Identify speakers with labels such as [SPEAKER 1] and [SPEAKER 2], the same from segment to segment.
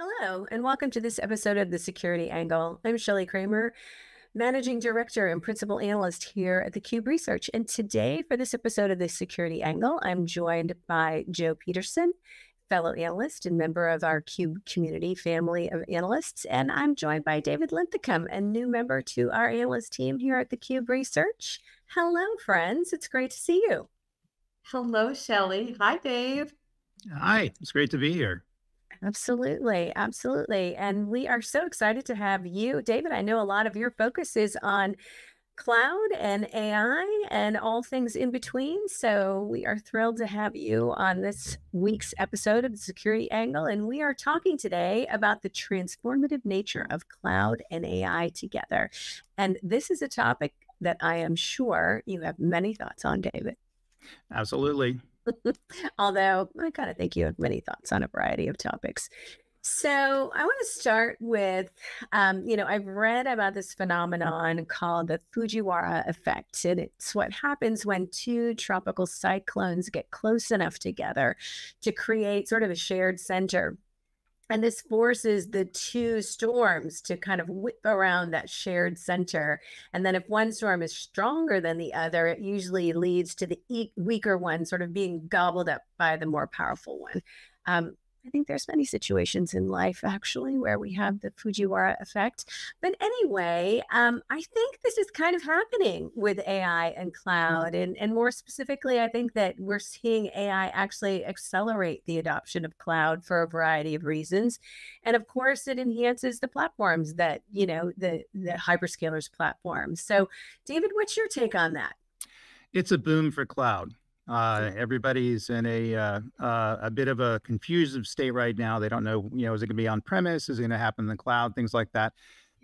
[SPEAKER 1] Hello, and welcome to this episode of The Security Angle. I'm Shelly Kramer, Managing Director and Principal Analyst here at the Cube Research. And today, for this episode of The Security Angle, I'm joined by Jo Peterson, fellow analyst and member of our Cube community family of analysts. And I'm joined by David Linthicum, a new member to our analyst team here at the Cube Research. Hello, friends. It's great to see you.
[SPEAKER 2] Hello, Shelly. Hi, Dave.
[SPEAKER 3] Hi, it's great to be here.
[SPEAKER 1] Absolutely. Absolutely. And we are so excited to have you. David, I know a lot of your focus is on cloud and AI and all things in between. So we are thrilled to have you on this week's episode of the Security Angle. And we are talking today about the transformative nature of cloud and AI together. And this is a topic that I am sure you have many thoughts on, David.
[SPEAKER 3] Absolutely.
[SPEAKER 1] Although I kind of think you have many thoughts on a variety of topics. So I want to start with, um, you know, I've read about this phenomenon called the Fujiwara effect. And it's what happens when two tropical cyclones get close enough together to create sort of a shared center and this forces the two storms to kind of whip around that shared center. And then, if one storm is stronger than the other, it usually leads to the e- weaker one sort of being gobbled up by the more powerful one. Um, I think there's many situations in life actually where we have the Fujiwara effect. But anyway, um, I think this is kind of happening with AI and cloud. And, and more specifically, I think that we're seeing AI actually accelerate the adoption of cloud for a variety of reasons. And of course, it enhances the platforms that, you know, the, the hyperscalers platforms. So, David, what's your take on that?
[SPEAKER 3] It's a boom for cloud. Uh, everybody's in a uh, uh, a bit of a confused state right now. They don't know, you know, is it going to be on premise? Is it going to happen in the cloud? Things like that.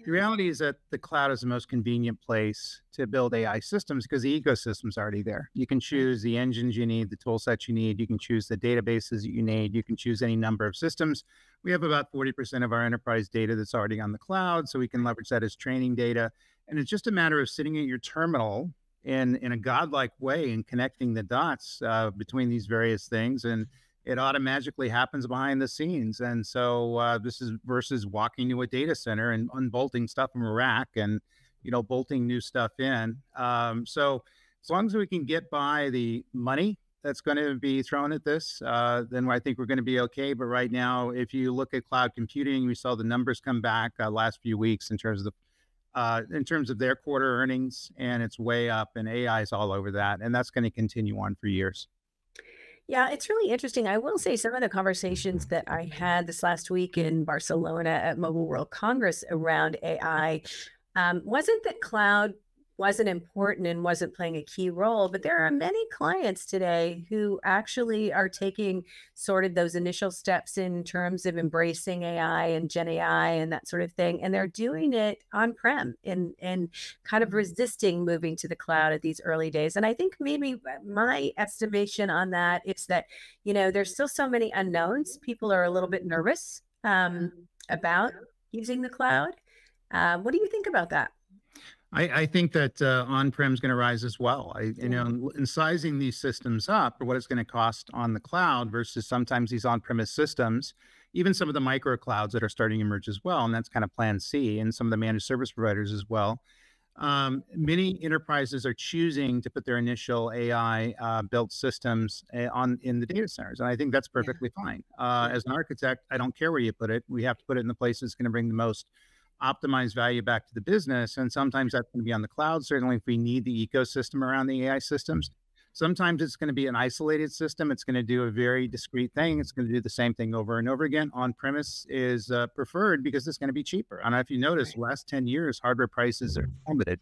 [SPEAKER 3] The reality is that the cloud is the most convenient place to build AI systems because the ecosystem's already there. You can choose the engines you need, the tool sets you need. You can choose the databases that you need. You can choose any number of systems. We have about 40% of our enterprise data that's already on the cloud, so we can leverage that as training data. And it's just a matter of sitting at your terminal in in a godlike way in connecting the dots uh, between these various things and it automatically happens behind the scenes. And so uh, this is versus walking to a data center and unbolting stuff from a rack and you know bolting new stuff in. Um, so as long as we can get by the money that's going to be thrown at this uh, then i think we're going to be okay. But right now if you look at cloud computing we saw the numbers come back uh, last few weeks in terms of the uh, in terms of their quarter earnings, and it's way up, and AI is all over that, and that's going to continue on for years.
[SPEAKER 1] Yeah, it's really interesting. I will say some of the conversations that I had this last week in Barcelona at Mobile World Congress around AI um, wasn't that cloud wasn't important and wasn't playing a key role. But there are many clients today who actually are taking sort of those initial steps in terms of embracing AI and Gen AI and that sort of thing. And they're doing it on prem and, and kind of resisting moving to the cloud at these early days. And I think maybe my estimation on that is that, you know, there's still so many unknowns. People are a little bit nervous um, about using the cloud. Uh, what do you think about that?
[SPEAKER 3] I, I think that uh, on-prem is going to rise as well. I, you know, in sizing these systems up or what it's going to cost on the cloud versus sometimes these on-premise systems, even some of the micro clouds that are starting to emerge as well, and that's kind of Plan C, and some of the managed service providers as well. Um, many enterprises are choosing to put their initial AI uh, built systems uh, on in the data centers, and I think that's perfectly yeah. fine. Uh, as an architect, I don't care where you put it. We have to put it in the place that's going to bring the most optimize value back to the business. And sometimes that's going to be on the cloud. Certainly, if we need the ecosystem around the AI systems, sometimes it's going to be an isolated system. It's going to do a very discrete thing. It's going to do the same thing over and over again. On premise is uh, preferred because it's going to be cheaper. And if you notice, right. last 10 years, hardware prices are plummeted.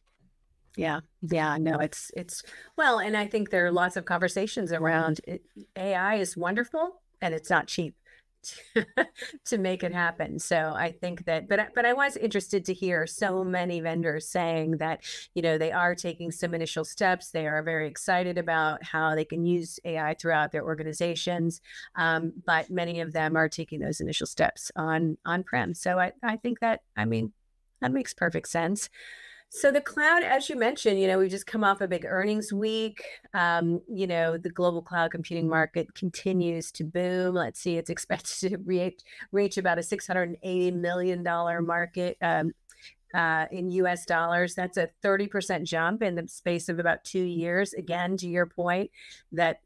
[SPEAKER 1] Yeah, yeah, no, it's it's well, and I think there are lots of conversations around it, AI is wonderful and it's not cheap to, make it happen. So I think that, but but I was interested to hear so many vendors saying that you know they are taking some initial steps. They are very excited about how they can use AI throughout their organizations, um, but many of them are taking those initial steps on on prem. So I I think that I mean that makes perfect sense. So the cloud, as you mentioned, you know, we've just come off a big earnings week. Um, you know, the global cloud computing market continues to boom. Let's see, it's expected to reach reach about a six hundred and eighty million dollar market. Um, uh, in US dollars. That's a 30% jump in the space of about two years. Again, to your point, that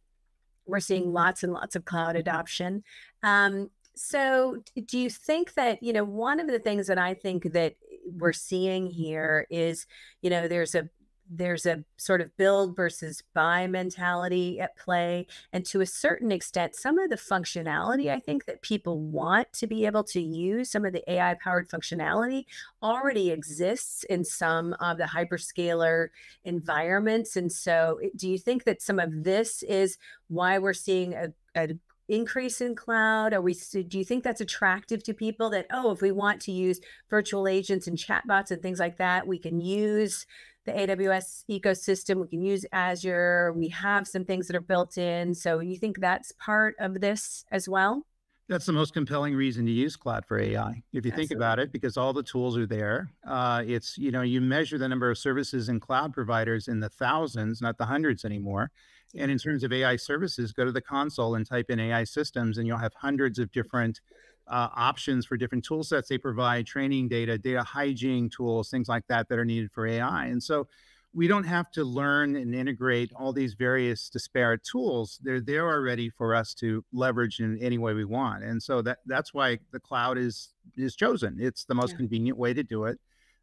[SPEAKER 1] we're seeing lots and lots of cloud adoption. Um, so, do you think that, you know, one of the things that I think that we're seeing here is, you know, there's a there's a sort of build versus buy mentality at play. And to a certain extent, some of the functionality I think that people want to be able to use, some of the AI powered functionality already exists in some of the hyperscaler environments. And so, do you think that some of this is why we're seeing a, a increase in cloud? Are we do you think that's attractive to people that oh, if we want to use virtual agents and chatbots and things like that, we can use the AWS ecosystem. We can use Azure. We have some things that are built in. So you think that's part of this as well?
[SPEAKER 3] That's the most compelling reason to use cloud for AI. If you Absolutely. think about it, because all the tools are there. Uh, it's, you know, you measure the number of services and cloud providers in the thousands, not the hundreds anymore. And in terms of AI services, go to the console and type in AI systems, and you'll have hundreds of different uh, options for different tool sets they provide, training data, data hygiene tools, things like that that are needed for AI. And so we don't have to learn and integrate all these various disparate tools. They're there already for us to leverage in any way we want. And so that that's why the cloud is is chosen. It's the most yeah. convenient way to do it.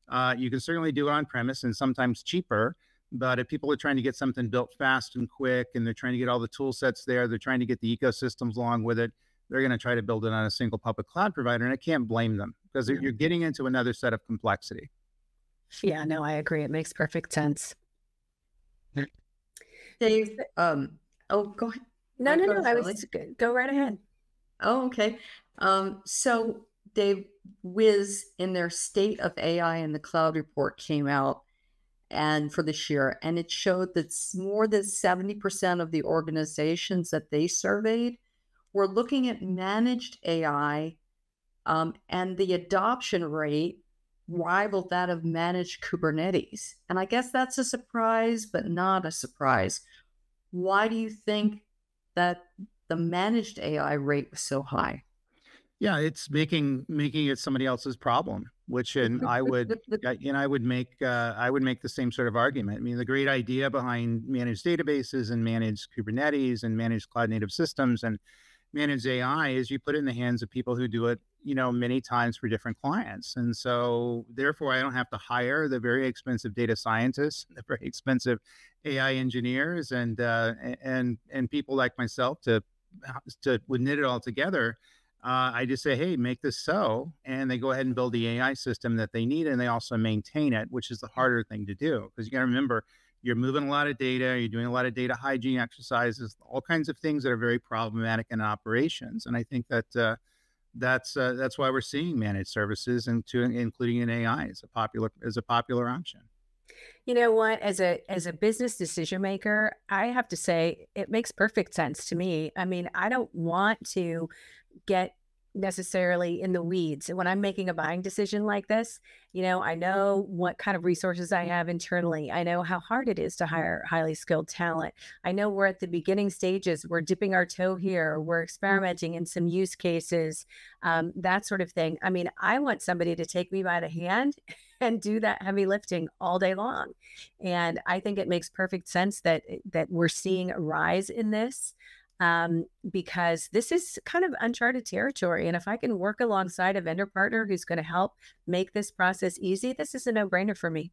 [SPEAKER 3] Uh, you can certainly do it on premise and sometimes cheaper. But if people are trying to get something built fast and quick, and they're trying to get all the tool sets there, they're trying to get the ecosystems along with it they're going to try to build it on a single public cloud provider. And I can't blame them because yeah. you're getting into another set of complexity.
[SPEAKER 1] Yeah, no, I agree. It makes perfect sense.
[SPEAKER 2] Dave, um, oh, go ahead.
[SPEAKER 1] No, no, no. I was go right ahead.
[SPEAKER 2] Oh, okay. Um, so Dave, Wiz in their state of AI in the cloud report came out and for this year, and it showed that more than 70% of the organizations that they surveyed we're looking at managed AI, um, and the adoption rate rivaled that of managed Kubernetes. And I guess that's a surprise, but not a surprise. Why do you think that the managed AI rate was so high?
[SPEAKER 3] Yeah, it's making making it somebody else's problem, which and I would and I would make uh, I would make the same sort of argument. I mean, the great idea behind managed databases and managed Kubernetes and managed cloud native systems and managed AI is you put it in the hands of people who do it, you know, many times for different clients. And so therefore I don't have to hire the very expensive data scientists, the very expensive AI engineers and uh, and and people like myself to to would knit it all together. Uh, I just say, hey, make this so, and they go ahead and build the AI system that they need, and they also maintain it, which is the harder thing to do because you got to remember you're moving a lot of data, you're doing a lot of data hygiene exercises, all kinds of things that are very problematic in operations. And I think that uh, that's uh, that's why we're seeing managed services and to including in AI as a popular as a popular option.
[SPEAKER 1] You know what? As a as a business decision maker, I have to say it makes perfect sense to me. I mean, I don't want to get necessarily in the weeds. When I'm making a buying decision like this, you know, I know what kind of resources I have internally. I know how hard it is to hire highly skilled talent. I know we're at the beginning stages. We're dipping our toe here. We're experimenting in some use cases, um, that sort of thing. I mean, I want somebody to take me by the hand and do that heavy lifting all day long. And I think it makes perfect sense that that we're seeing a rise in this um, because this is kind of uncharted territory. And if I can work alongside a vendor partner who's going to help make this process easy, this is a no brainer for me.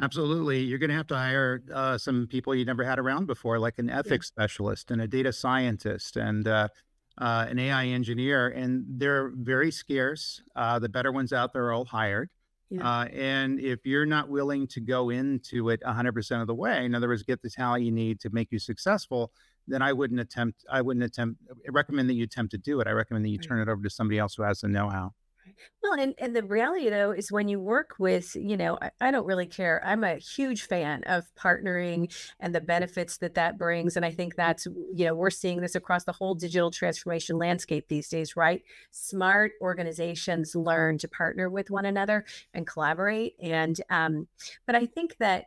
[SPEAKER 3] Absolutely. You're going to have to hire uh, some people you never had around before, like an ethics yeah. specialist and a data scientist and uh, uh, an AI engineer. And they're very scarce. Uh, the better ones out there are all hired. Yeah. Uh, and if you're not willing to go into it 100% of the way, in other words, get the talent you need to make you successful, then I wouldn't attempt. I wouldn't attempt. I recommend that you attempt to do it. I recommend that you turn it over to somebody else who has the know-how.
[SPEAKER 1] Well, and, and the reality though is when you work with, you know, I, I don't really care. I'm a huge fan of partnering and the benefits that that brings. And I think that's, you know, we're seeing this across the whole digital transformation landscape these days, right? Smart organizations learn to partner with one another and collaborate. And, um, but I think that,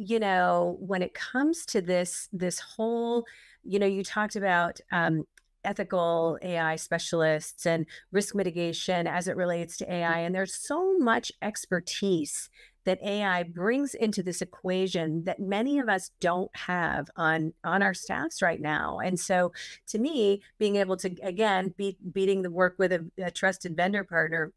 [SPEAKER 1] you know, when it comes to this, this whole, you know, you talked about um, ethical AI specialists and risk mitigation as it relates to AI. And there's so much expertise that AI brings into this equation that many of us don't have on on our staffs right now. And so to me, being able to again be beating the work with a, a trusted vendor partner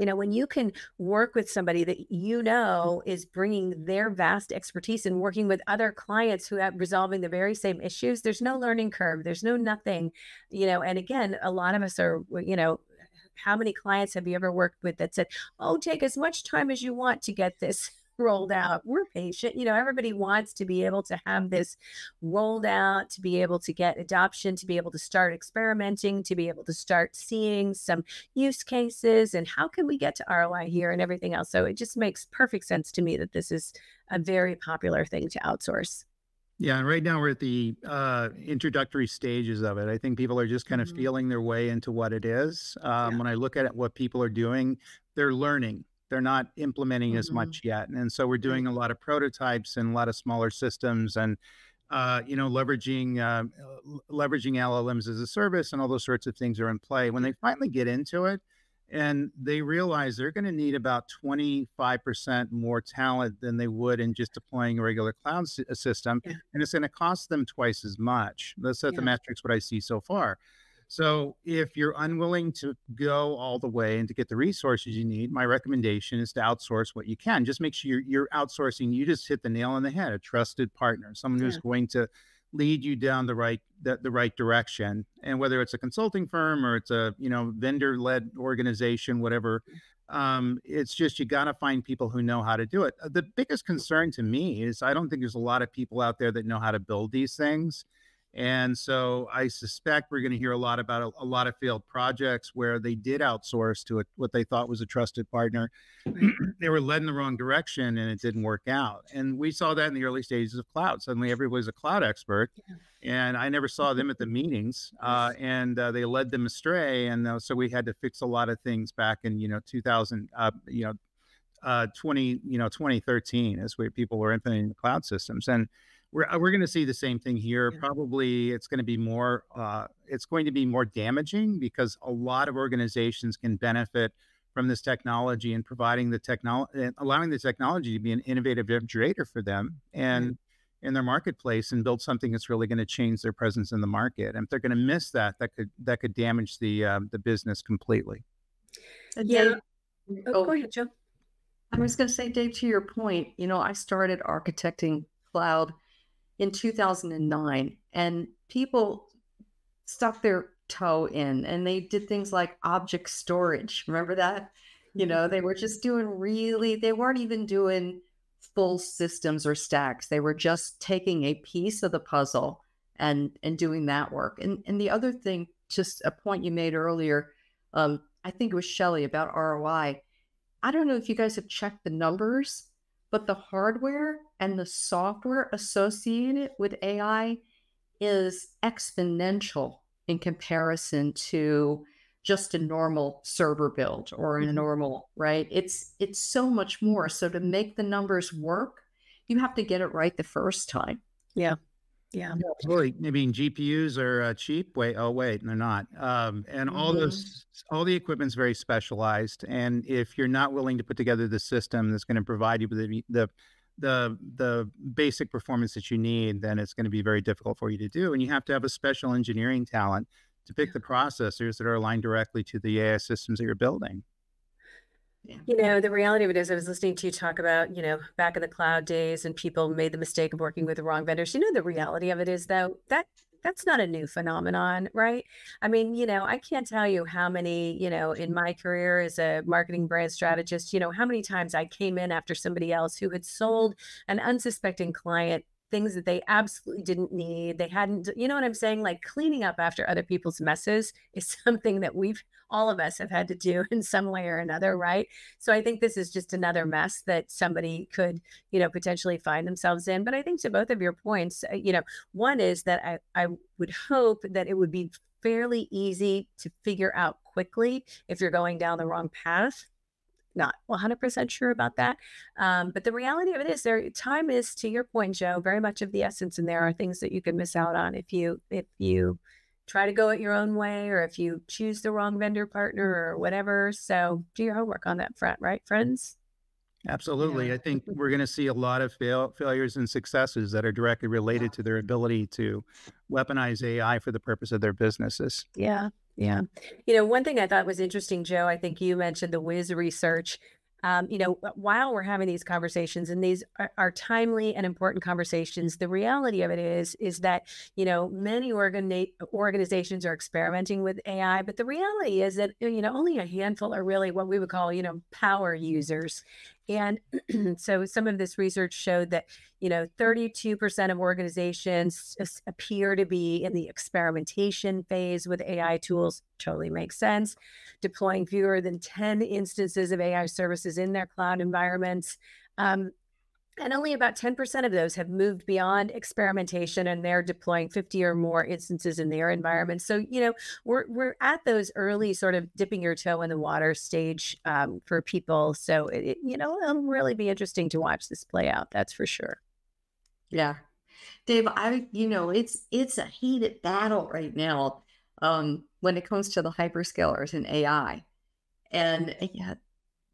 [SPEAKER 1] you know when you can work with somebody that you mm. know is bringing their vast expertise and working with other clients who are resolving the very same issues there's no learning curve there's no nothing you know and again a lot of us are you know how many clients have you ever worked with that said oh take as much time as you want to get this rolled out. We're patient. You know, everybody wants to be able to have this rolled out, to be able to get adoption, to be able to start experimenting, to be able to start seeing some use cases and how can we get to ROI here and everything else. So it just makes perfect sense to me that this is a very popular thing to outsource.
[SPEAKER 3] Yeah, and right now we're at the uh, introductory stages of it. I think people are just kind of mm-hmm. feeling their way into what it is. Um, yeah. When I look at it, what people are doing, they're learning they're not implementing mm-hmm. as much yet. And so we're doing a lot of prototypes and a lot of smaller systems and uh, you know, leveraging uh, leveraging LLMs as a service and all those sorts of things are in play. When they finally get into it, and they realize they're going to need about 25% more talent than they would in just deploying a regular cloud s- system, yeah. and it's going to cost them twice as much. That's at yeah. the metrics what I see so far. So if you're unwilling to go all the way and to get the resources you need, my recommendation is to outsource what you can. Just make sure you're, you're outsourcing. You just hit the nail on the head. A trusted partner, someone yeah. who's going to lead you down the right the, the right direction. And whether it's a consulting firm or it's a you know vendor led organization, whatever. Um, it's just you got to find people who know how to do it. The biggest concern to me is I don't think there's a lot of people out there that know how to build these things. And so I suspect we're going to hear a lot about a, a, lot of failed projects where they did outsource to a, what they thought was a trusted partner. they were led in the wrong direction and it didn't work out. And we saw that in the early stages of cloud. Suddenly everybody's a cloud expert. Yeah. And I never saw them at the meetings, uh, and uh, they led them astray. And uh, so we had to fix a lot of things back in you know 2000, uh, you know, uh, 20, you know 2013, as where people were implementing the cloud systems. And we're uh, we're going to see the same thing here. Yeah. Probably it's going to be more uh, it's going to be more damaging because a lot of organizations can benefit from this technology and providing the technology and allowing the technology to be an innovative differentiator for them and mm-hmm. in their marketplace and build something that's really going to change their presence in the market. And if they're going to miss that, that could that could damage the um, the business completely.
[SPEAKER 1] Yeah. Dave, oh, oh, go ahead, Jo.
[SPEAKER 2] I was going to say, Dave, to your point, you know, I started architecting cloud in 2009 and people stuck their toe in and they did things like object storage. Remember that? You know they were just doing really they weren't even doing full systems or stacks. They were just taking a piece of the puzzle and and doing that work. And and the other thing just a point you made earlier um i think it was shelly about roi i don't know if you guys have checked the numbers but the hardware and the software associated with AI is exponential in comparison to just a normal server build or a mm-hmm. normal right? It's it's so much more. So to make the numbers work you have to get it right the first time.
[SPEAKER 1] Yeah yeah.
[SPEAKER 3] Absolutely. I mean, GPUs are uh, cheap. Wait, oh wait, they're not. Um, and mm-hmm. all those, all the equipment's very specialized. And if you're not willing to put together the system that's going to provide you with the, the the the basic performance that you need, then it's going to be very difficult for you to do. And you have to have a special engineering talent to pick the processors that are aligned directly to the AI systems that you're building.
[SPEAKER 1] You know, the reality of it is, I was listening to you talk about, you know, back in the cloud days and people made the mistake of working with the wrong vendors. You know, the reality of it is, though, that that's not a new phenomenon, right? I mean, you know, I can't tell you how many, you know, in my career as a marketing brand strategist, you know, how many times I came in after somebody else who had sold an unsuspecting client things that they absolutely didn't need. They hadn't, you know what I'm saying? Like cleaning up after other people's messes is something that we've all of us have had to do in some way or another, right? So I think this is just another mess that somebody could, you know, potentially find themselves in. But I think to both of your points, uh, you know, one is that I, I would hope that it would be fairly easy to figure out quickly if you're going down the wrong path not 100% sure about that. Um, but the reality of it is there time is to your point, Jo, very much of the essence. And there are things that you can miss out on if you, if you try to go it your own way, or if you choose the wrong vendor partner or whatever. So do your homework on that front, right, friends?
[SPEAKER 3] Absolutely. Yeah. I think we're going to see a lot of fail, failures and successes that are directly related to their ability to weaponize AI for the purpose of their businesses.
[SPEAKER 1] Yeah. Yeah. You know, one thing I thought was interesting, Jo, I think you mentioned the Wiz research. Um, you know, while we're having these conversations and these are, are, timely and important conversations, the reality of it is, is that, you know, many organi- organizations are experimenting with AI, but the reality is that, you know, only a handful are really what we would call, you know, power users. And so some of this research showed that, you know, 32% of organizations appear to be in the experimentation phase with AI tools. Totally makes sense. Deploying fewer than 10 instances of AI services in their cloud environments. Um, and only about 10% of those have moved beyond experimentation and they're deploying 50 or more instances in their environment. So, you know, we're, we're at those early sort of dipping your toe in the water stage um, for people. So, it, you know, it'll really be interesting to watch this play out. That's for sure.
[SPEAKER 2] Yeah. Dave, I, you know, it's, it's a heated battle right now um, when it comes to the hyperscalers and AI. And yeah,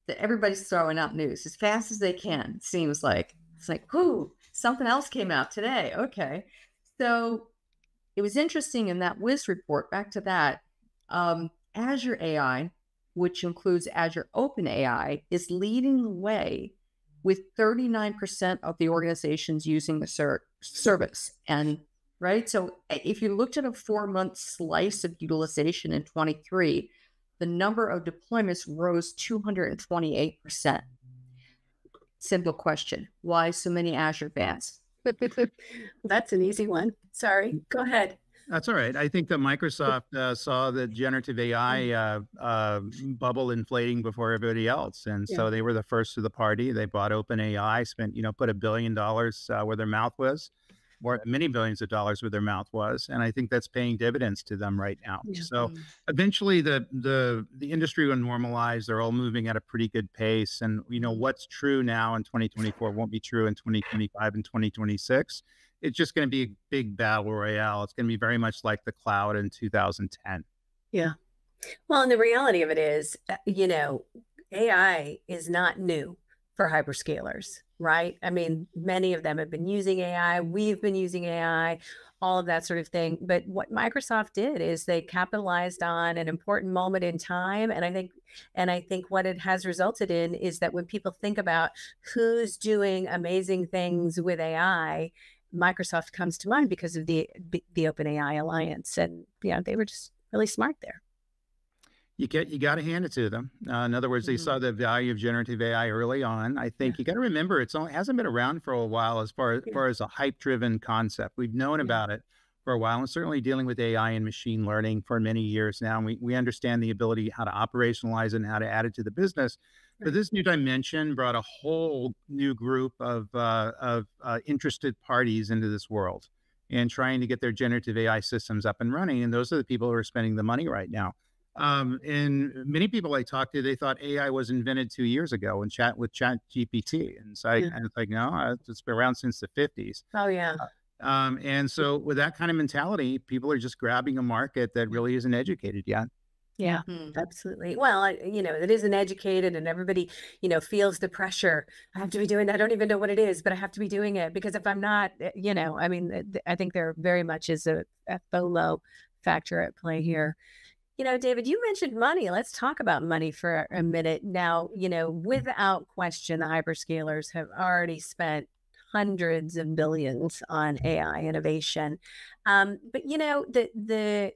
[SPEAKER 2] everybody's throwing out news as fast as they can. Seems like it's like, whoo, something else came out today. Okay, so it was interesting in that Wiz report. Back to that, um, Azure AI, which includes Azure Open AI, is leading the way with 39% of the organizations using the ser- service. And right, so if you looked at a four month slice of utilization in 23 the number of deployments rose 228%. Simple question Why so many Azure fans?
[SPEAKER 1] That's an easy one. Sorry. Go ahead.
[SPEAKER 3] That's all right. I think that Microsoft uh, saw the generative AI mm. uh, uh, bubble inflating before everybody else, and yeah. so they were the first to the party. They bought OpenAI, spent you know put a billion dollars uh, where their mouth was, more many billions of dollars where their mouth was and i think that's paying dividends to them right now. Yeah. so eventually the the the industry will normalize. They're all moving at a pretty good pace and you know what's true now in 2024 won't be true in 2025 and 2026 it's just going to be a big battle royale. It's going to be very much like the cloud in 2010
[SPEAKER 1] yeah. Well and the reality of it is uh, you know ai is not new for hyperscalers right? I mean, mm-hmm. many of them have been using AI. We've been using AI, all of that sort of thing. But what Microsoft did is they capitalized on an important moment in time. And I think, and I think what it has resulted in is that when people think about who's doing amazing things with AI, Microsoft comes to mind because of the the Open AI Alliance. And yeah, you know, they were just really smart there
[SPEAKER 3] you get you got to hand it to them. Uh, in other words, they mm-hmm. saw the value of generative AI early on. I think yeah. you got to remember it's only hasn't been around for a while as far as yeah. far as a hype driven concept. We've known yeah. about it for a while, and certainly dealing with AI and machine learning for many years now. And we we understand the ability how to operationalize it and how to add it to the business. Right. But this new dimension brought a whole new group of uh, of uh, interested parties into this world and trying to get their generative AI systems up and running. And those are the people who are spending the money right now. Um, and many people I talked to, they thought AI was invented two years ago and chat with Chat GPT. And so I, yeah. and it's like, no, it's been around since the 50s.
[SPEAKER 1] Oh, yeah.
[SPEAKER 3] Uh, um, and so with that kind of mentality, people are just grabbing a market that really isn't educated yet.
[SPEAKER 1] Yeah, mm-hmm. absolutely. Well, you know, it isn't educated and everybody, you know, feels the pressure. I have to be doing that. I don't even know what it is, but I have to be doing it because if I'm not, eh, you know, I mean, I think there very much is a, a FOMO factor at play here. You know, David, you mentioned money. Let's talk about money for a minute. Now, you know, without question, the hyperscalers have already spent hundreds of billions on AI innovation. Um, but you know, the the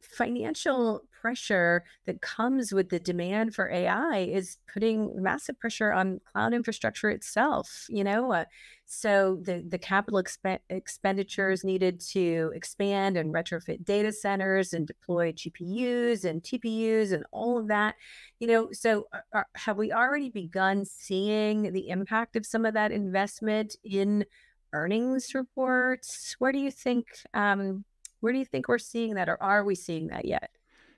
[SPEAKER 1] financial pressure that comes with the demand for AI is putting massive pressure on cloud infrastructure itself. You know, uh, so the the capital exp- expenditures needed to expand and retrofit data centers and deploy GPUs and TPUs and all of that. You know, so are, uh, uh, have we already begun seeing the impact of some of that investment in earnings reports? Where do you think? Um, where do you think we're seeing that, or are we seeing that yet?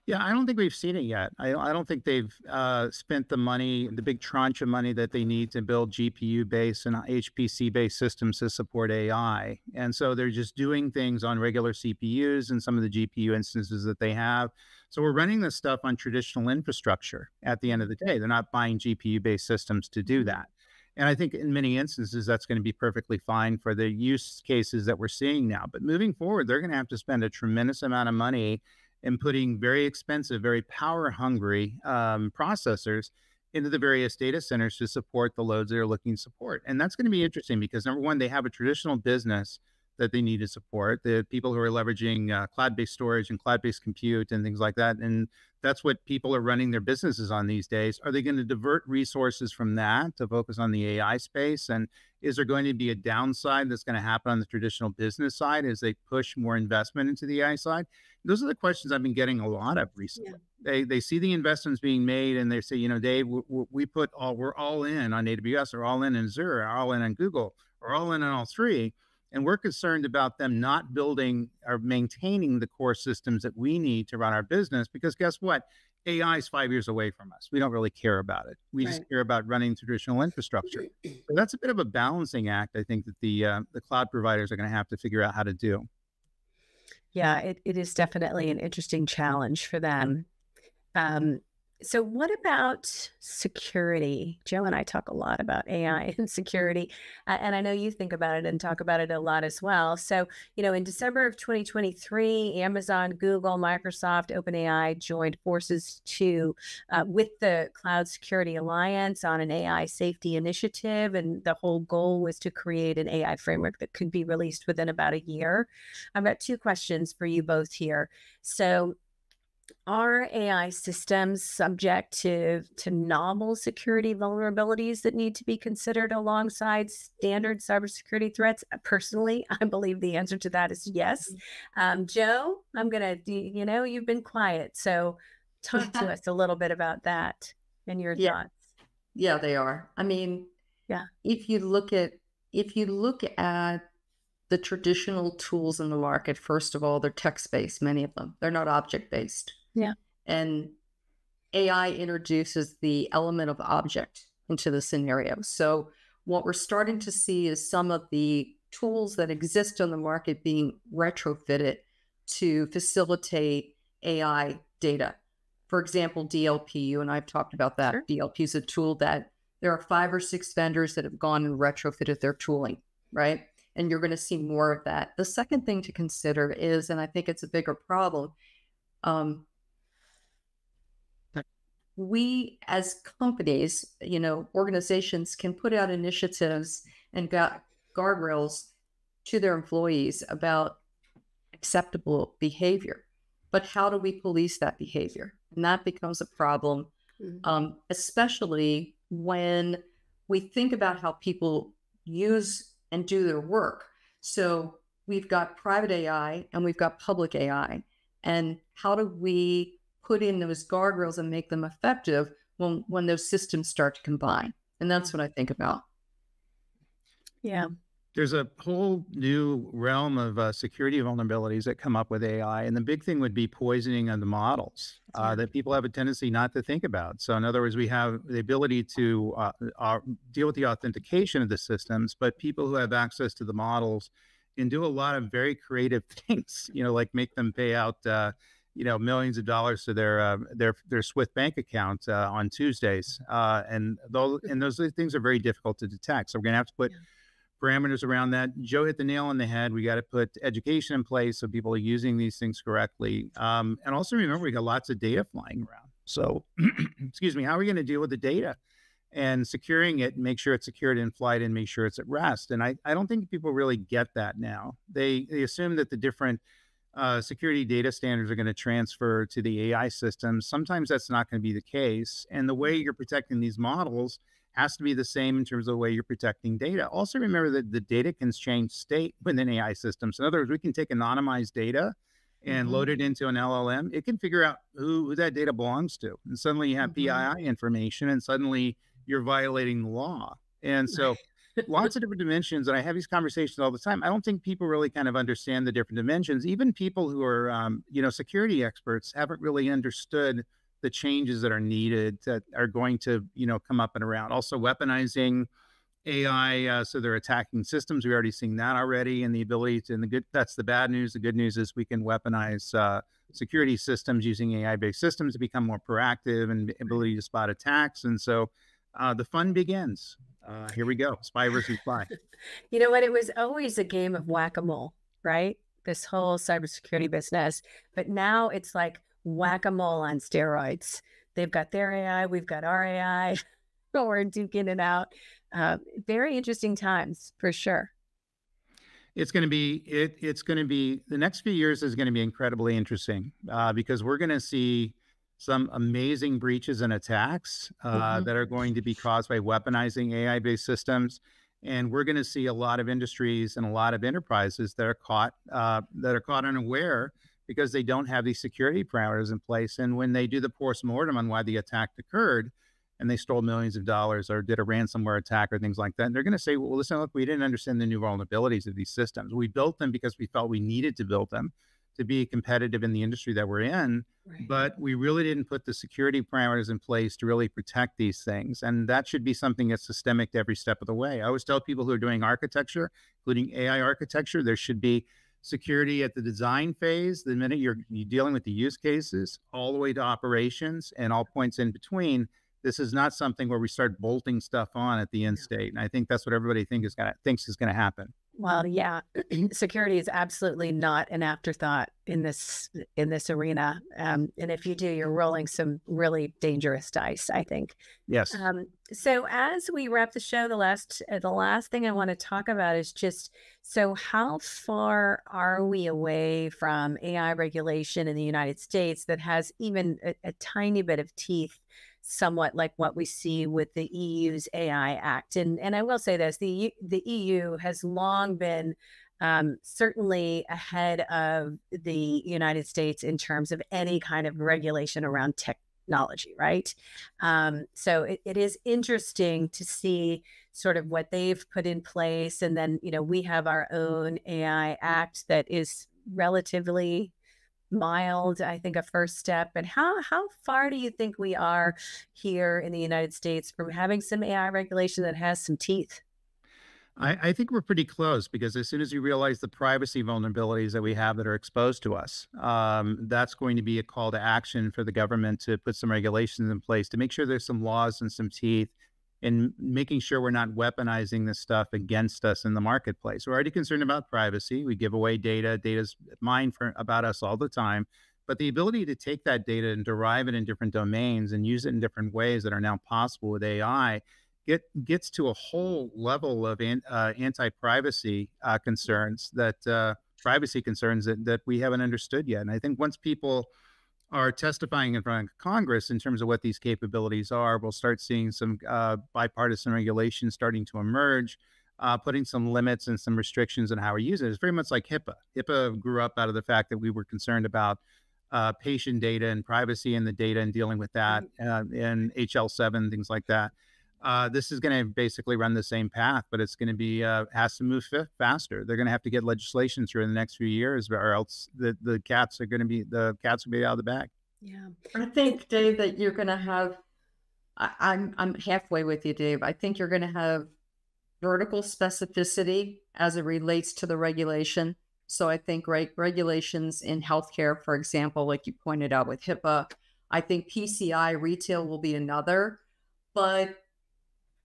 [SPEAKER 3] Yeah, I don't think we've seen it yet. I, I don't think they've uh, spent the money, the big tranche of money that they need to build GPU based and HPC based systems to support AI. And so they're just doing things on regular CPUs and some of the GPU instances that they have. So we're running this stuff on traditional infrastructure at the end of the day. They're not buying GPU based systems to do that. And I think in many instances, that's going to be perfectly fine for the use cases that we're seeing now. But moving forward, they're going to have to spend a tremendous amount of money and putting very expensive, very power hungry um, processors into the various data centers to support the loads they're looking to support. And that's going to be interesting because number one, they have a traditional business that they need to support, the people who are leveraging uh, cloud based storage and cloud based compute and things like that. And that's what people are running their businesses on these days. Are they going to divert resources from that to focus on the AI space? And is there going to be a downside that's going to happen on the traditional business side as they push more investment into the AI side? Those are the questions I've been getting a lot of recently. Yeah. They they see the investments being made and they say, you know, Dave, we, we put all we're all in on AWS, or all in on Azure, or all in on Google, or all in on all three and we're concerned about them not building or maintaining the core systems that we need to run our business because guess what? AI is five years away from us. We don't really care about it. We right. just care about running traditional infrastructure. So that's a bit of a balancing act, I think, that the uh, the cloud providers are going to have to figure out how to do.
[SPEAKER 1] Yeah, it, it is definitely an interesting challenge for them. Um, so, what about security? Jo and I talk a lot about AI and security, uh, and I know you think about it and talk about it a lot as well. So, you know, in December of 2023, Amazon, Google, Microsoft, OpenAI joined forces to uh, with the Cloud Security Alliance on an AI safety initiative, and the whole goal was to create an AI framework that could be released within about a year. I've got two questions for you both here. So, are AI systems subject to, to novel security vulnerabilities that need to be considered alongside standard cybersecurity threats? Uh, personally, I believe the answer to that is yes. Mm-hmm. Um, Jo, I'm going to, you know, you've been quiet. So talk to us a little bit about that and your yeah. thoughts.
[SPEAKER 2] Yeah, they are. I mean,
[SPEAKER 1] yeah.
[SPEAKER 2] If you look at, if you look at the traditional tools in the market, first of all, they're text based, many of them. They're not object based.
[SPEAKER 1] Yeah.
[SPEAKER 2] And AI introduces the element of object into the scenario. So what we're starting to see is some of the tools that exist on the market being retrofitted to facilitate AI data. For example, DLP, you and I've talked about that. Sure. DLP is a tool that there are five or six vendors that have gone and retrofitted their tooling, right? And you're going to see more of that. The second thing to consider is, and I think it's a bigger problem, um, we as companies, you know, organizations can put out initiatives and got guardrails to their employees about acceptable behavior. But how do we police that behavior? And that becomes a problem, mm-hmm. um, especially when we think about how people use and do their work. So we've got private AI and we've got public AI. And how do we put in those guardrails and make them effective when when those systems start to combine. And that's what I think about.
[SPEAKER 1] Yeah.
[SPEAKER 3] There's a whole new realm of uh, security vulnerabilities that come up with AI. And the big thing would be poisoning of the models uh, that people have a tendency not to think about. So, in other words, we have the ability to uh, uh deal with the authentication of the systems, but people who have access to the models can do a lot of very creative things, you know, like make them pay out uh, you know millions of dollars to their uh, their their Swift bank account uh, on Tuesdays, uh, and those and those things are very difficult to detect. So we're gonna have to put yeah. parameters around that. Jo hit the nail on the head. We got to put education in place so people are using these things correctly, um, and also remember we got lots of data flying around. So, excuse me, how are we going to deal with the data? and securing it make sure it's secured in flight and make sure it's at rest and I, I don't think people really get that now they they assume that the different uh, security data standards are going to transfer to the AI systems. Sometimes that's not going to be the case. And the way you're protecting these models has to be the same in terms of the way you're protecting data. Also, remember that the data can change state within AI systems. In other words, we can take anonymized data and mm-hmm. load it into an LLM. It can figure out who, who that data belongs to. And suddenly you have mm-hmm. PII information, and suddenly you're violating the law. And so, lots of different dimensions. And I have these conversations all the time. I don't think people really kind of understand the different dimensions. Even people who are, um, you know, security experts haven't really understood the changes that are needed that are going to you know come up and around also weaponizing ai uh, so they're attacking systems We're already seen that already and the ability to and the good that's the bad news the good news is we can weaponize uh, security systems using ai based systems to become more proactive and ability to spot attacks and so uh, the fun begins uh, here we go spy versus spy
[SPEAKER 1] you know what it was always a game of whack-a-mole right this whole cybersecurity business but now it's like whack a mole on steroids. They've got their AI, we've got our AI. We're duking it out. Uh, very interesting times for sure.
[SPEAKER 3] It's going to be it. It's going to be the next few years is going to be incredibly interesting uh, because we're going to see some amazing breaches and attacks uh, mm-hmm. that are going to be caused by weaponizing AI-based systems, and we're going to see a lot of industries and a lot of enterprises that are caught uh, that are caught unaware because they don't have these security parameters in place. And when they do the post mortem on why the attack occurred, and they stole millions of dollars or did a ransomware attack or things like that, and they're going to say, "Well, listen, look, we didn't understand the new vulnerabilities of these systems. We built them because we felt we needed to build them." To be competitive in the industry that we're in. Right. But we really didn't put the security parameters in place to really protect these things. And that should be something that's systemic to every step of the way. I always tell people who are doing architecture, including AI architecture, there should be security at the design phase, the minute you're, you're dealing with the use cases, all the way to operations and all points in between. This is not something where we start bolting stuff on at the end state. And I think that's what everybody think is gonna, thinks is going to happen.
[SPEAKER 1] Well, yeah, security is absolutely not an afterthought in this in this arena. Um, and if you do, you're rolling some really dangerous dice. I think.
[SPEAKER 3] Yes.
[SPEAKER 1] Um, so as we wrap the show, the last uh, the last thing I want to talk about is just so how far are we away from AI regulation in the United States that has even a, a tiny bit of teeth somewhat like what we see with the EU's AI Act. And and I will say this: the the EU has long been um, certainly ahead of the United States in terms of any kind of regulation around technology, right? Um, so it, it is interesting to see sort of what they've put in place, and then you know we have our own AI Act that is relatively mild i think a first step and how how far do you think we are here in the united states from having some ai regulation that has some teeth?
[SPEAKER 3] I, I, think we're pretty close because as soon as you realize the privacy vulnerabilities that we have that are exposed to us, um, that's going to be a call to action for the government to put some regulations in place to make sure there's some laws and some teeth in making sure we're not weaponizing this stuff against us in the marketplace. We're already concerned about privacy. We give away data. Data's mined for about us all the time. But the ability to take that data and derive it in different domains and use it in different ways that are now possible with AI get, gets to a whole level of an, uh, anti-privacy uh, concerns that uh, privacy concerns that, that we haven't understood yet. And I think once people are testifying in front of Congress in terms of what these capabilities are. We'll start seeing some uh, bipartisan regulations starting to emerge, uh, putting some limits and some restrictions on how we use it. It's very much like HIPAA. HIPAA grew up out of the fact that we were concerned about uh, patient data and privacy and the data and dealing with that, mm-hmm. and HL7, things like that uh, this is going to basically run the same path, but it's going to be uh, has to move f- faster. They're going to have to get legislation through in the next few years, or else the, the cats are going to be the cats will be out of the bag.
[SPEAKER 2] Yeah, I think Dave that you're going to have. I, I'm I'm halfway with you, Dave. I think you're going to have vertical specificity as it relates to the regulation. So I think right regulations in healthcare, for example, like you pointed out with HIPAA, I think PCI retail will be another, but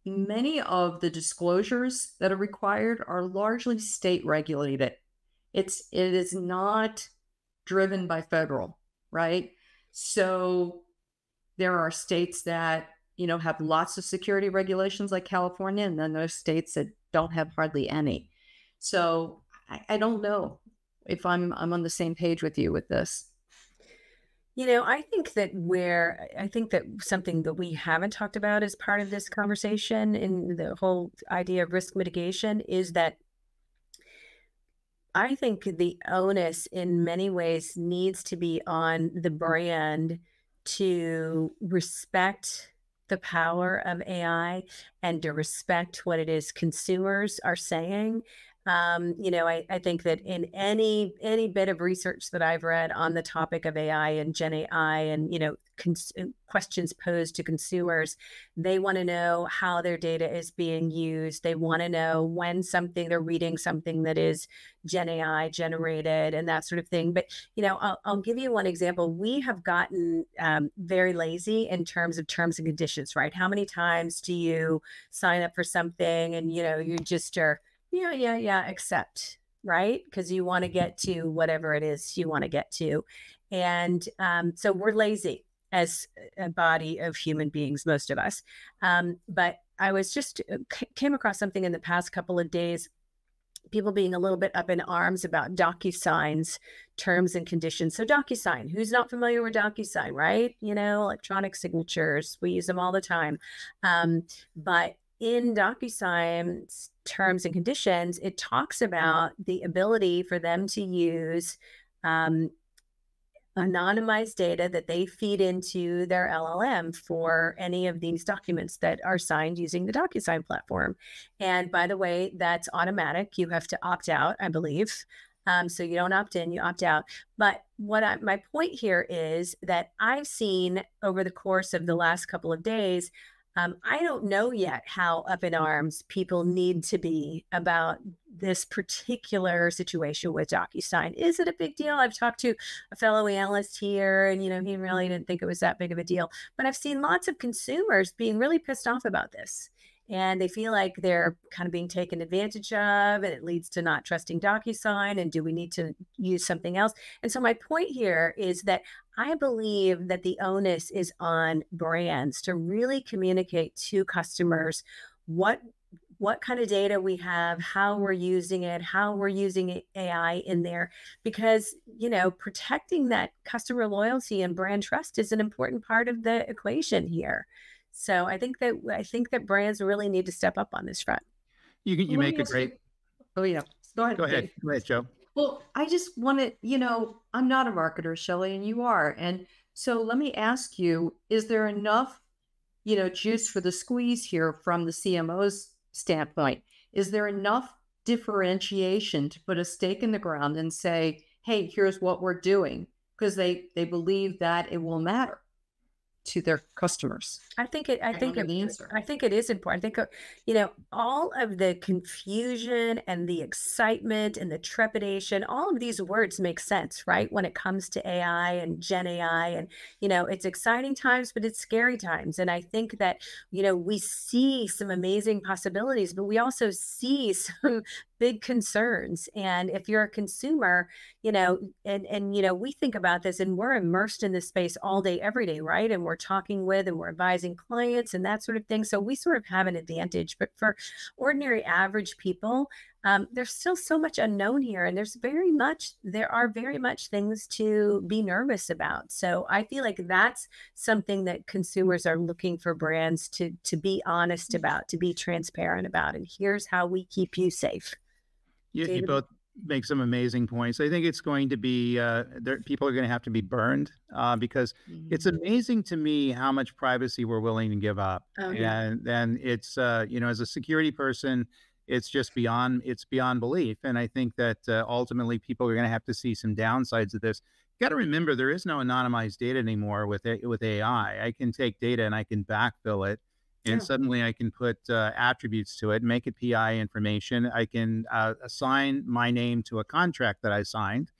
[SPEAKER 2] many of the disclosures that are required are largely state regulated. It's it is not driven by federal, right? So there are states that you know have lots of security regulations like California, and then there's states that don't have hardly any. So I, I don't know. if I'm I'm on the same page with you with this.
[SPEAKER 1] You know, I think that where I think that something that we haven't talked about as part of this conversation in the whole idea of risk mitigation is that I think the onus in many ways needs to be on the brand to respect the power of AI and to respect what it is consumers are saying um, you know, I, I think that in any any bit of research that I've read on the topic of AI and Gen AI and you know cons- uh, questions posed to consumers, they want to know how their data is being used. They want to know when something they're reading something that is Gen AI generated and that sort of thing. But you know, I'll, I'll give you one example. We have gotten um, very lazy in terms of terms and conditions, right? How many times do you sign up for something and you know you just are yeah, yeah, yeah, accept, right? Because you want to get to whatever it is you want to get to. And um, so we're lazy as a body of human beings, most of us. Um, but I was just uh, came across something in the past couple of days people being a little bit up in arms about DocuSign's terms and conditions. So DocuSign, who's not familiar with DocuSign, right? You know, electronic signatures, we use them all the time. Um, but in DocuSign's terms and conditions, it talks about the ability for them to use um, anonymized data that they feed into their LLM for any of these documents that are signed using the DocuSign platform. And by the way, that's automatic. You have to opt out, I believe. Um, so you don't opt in, you opt out. But what I, my point here is that I've seen over the course of the last couple of days um, I don't know yet how up in arms people need to be about this particular situation with DocuSign. Is it a big deal? I've talked to a fellow analyst here, and you know he really didn't think it was that big of a deal. But I've seen lots of consumers being really pissed off about this and they feel like they're kind of being taken advantage of and it leads to not trusting DocuSign and do we need to use something else? And so my point here is that I believe that the onus is on brands to really communicate to customers what what kind of data we have, how we're using it, how we're using AI in there, because you know protecting that customer loyalty and brand trust is an important part of the equation here. So I think that I think that brands really need to step up on this front.
[SPEAKER 3] You you make a great.
[SPEAKER 2] Oh yeah,
[SPEAKER 3] go ahead. Go ahead, go ahead, Jo.
[SPEAKER 2] Well, I just want to, you know, I'm not a marketer, Shelly, and you are, and so let me ask you: Is there enough, you know, juice for the squeeze here from the CMO's standpoint? Is there enough differentiation to put a stake in the ground and say, "Hey, here's what we're doing," because they they believe that it will matter to their customers.
[SPEAKER 1] I think it. I, I think it, the answer. I think it is important. I think uh, you know all of the confusion and the excitement and the trepidation. All of these words make sense, right? When it comes to AI and Gen AI, and you know it's exciting times, but it's scary times. And I think that you know we see some amazing possibilities, but we also see some big concerns. And if you're a consumer, you know, and and you know, we think about this and we're immersed in this space all day, every day, right? And we're talking with and we're advising clients and that sort of thing. So we sort of have an advantage. But for ordinary average people, um, there's still so much unknown here and there's very much there are very much things to be nervous about so i feel like that's something that consumers are looking for brands to to be honest mm. about to be transparent about and here's how we keep you safe
[SPEAKER 3] you, you both make some amazing points. I think it's going to be uh, there, people are going to have to be burned uh, because mm-hmm. it's amazing to me how much privacy we're willing to give up, oh, and and it's uh, you know as a security person, it's just beyond it's beyond belief. And I think that uh, ultimately people are going to have to see some downsides of this. Got to remember there is no anonymized data anymore with with AI. I can take data and I can backfill it and yeah. suddenly I can put uh, attributes to it, make it PI information. I can uh, assign my name to a contract that I signed,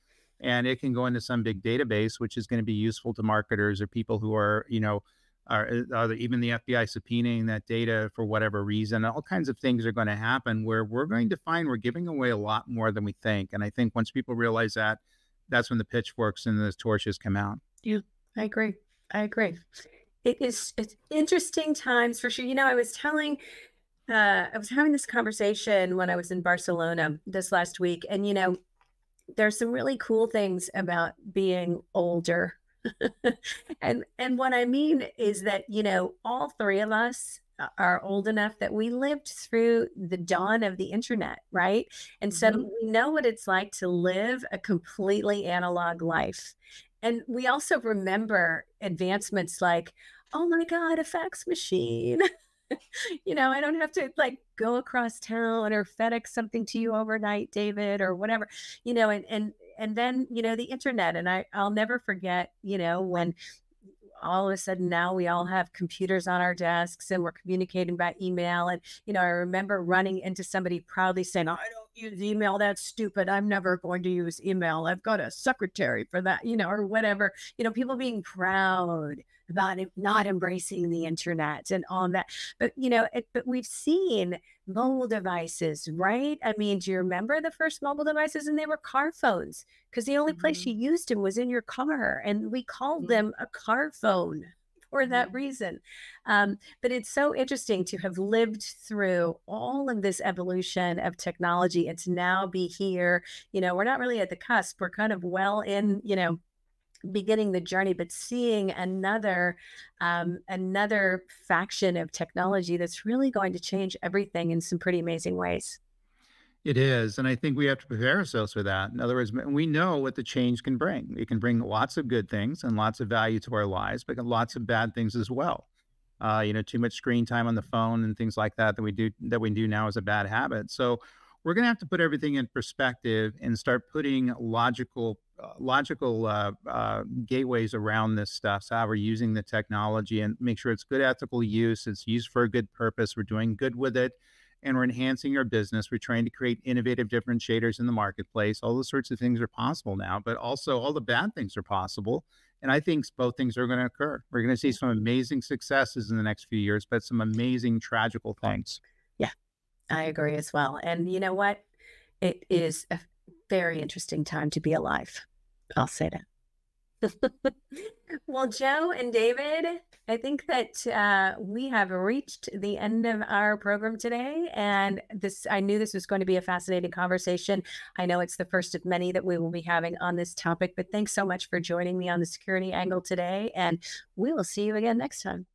[SPEAKER 3] and it can go into some big database, which is going to be useful to marketers or people who are, you know, are, uh, are even the FBI subpoenaing that data for whatever reason. All kinds of things are going to happen where we're going to find we're giving away a lot more than we think. And I think once people realize that, that's when the pitchforks and the torches come out.
[SPEAKER 1] Yeah, I agree. I agree it is it's interesting times for sure. You know, I was telling uh, I was having this conversation when I was in Barcelona this last week, and you know, there's some really cool things about being older. and and what I mean is that, you know, all three of us are old enough that we lived through the dawn of the internet, right? And so
[SPEAKER 2] Mhm.
[SPEAKER 1] we know what it's like to live a completely analog life. And we also remember advancements like, oh my God, a fax machine. you know, I don't have to like go across town or FedEx something to you overnight, David, or whatever, you know, and and and then, you know, the internet. And I, I'll never forget, you know, when all of a sudden now we all have computers on our desks and we're communicating by email. And, you know, I remember running into somebody proudly saying, I don't use email. That's stupid. I'm never going to use email. I've got a secretary for that, you know, or whatever. You know, people being proud about it, not embracing the internet and all that. But, you know, it, but we've seen mobile devices, right? I mean, do you remember the first mobile devices? And they were car phones because the only place
[SPEAKER 2] Mhm.
[SPEAKER 1] you used them was in your car, and we called
[SPEAKER 2] Mhm.
[SPEAKER 1] them a car phone for that
[SPEAKER 2] Mhm.
[SPEAKER 1] reason. Um, but it's so interesting to have lived through all of this evolution of technology and to now be here. You know, we're not really at the cusp, we're kind of well in, you know, beginning the journey but seeing another um, another faction of technology that's really going to change everything in some pretty amazing ways
[SPEAKER 3] It is, and I think we have to prepare ourselves for that. In other words, we know what the change can bring. It can bring lots of good things and lots of value to our lives, but lots of bad things as well. Uh, you know, too much screen time on the phone and things like that that we do that we do now is a bad habit. So we're going to have to put everything in perspective and start putting logical uh, logical uh, uh, gateways around this stuff. So how we're using the technology and make sure it's good ethical use. It's used for a good purpose. We're doing good with it and we're enhancing our business. We're trying to create innovative differentiators in the marketplace. All those sorts of things are possible now, but also all the bad things are possible. And I think both things are going to occur. We're going to see some amazing successes in the next few years, but some amazing tragical things.
[SPEAKER 1] yeah i agree as well and you know what it is a very interesting time to be alive i'll say that well Jo and david i think that uh, we have reached the end of our program today and this i knew this was going to be a fascinating conversation. I know it's the first of many that we will be having on this topic but thanks so much for joining me on the SecurityANGLE today and we will see you again next time